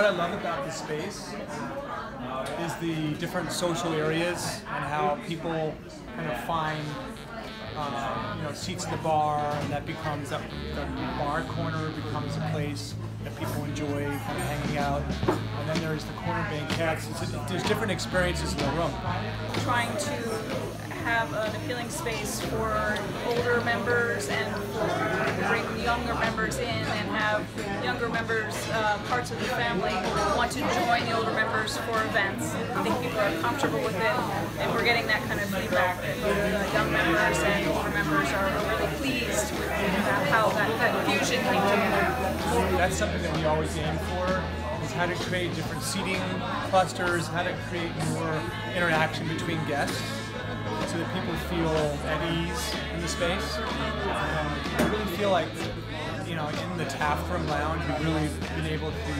what I love about this space is the different social areas and how people kind of find uh, you know seats at the bar, and that becomes that the bar corner becomes a place that people enjoy kind of hanging out. And then there's the corner banquettes. It's, there's different experiences in the room. Trying to have an appealing space for older members and younger members in and have younger members, uh, parts of the family, want to join the older members for events. I think people are comfortable with it, and we're getting that kind of feedback that both the young members and older members are really pleased with how that, that fusion came together. That's something that we always aim for is how to create different seating clusters, how to create more interaction between guests so that people feel at ease in the space. Um, I really feel like, you know, in the Taft Room Lounge, we've really been able to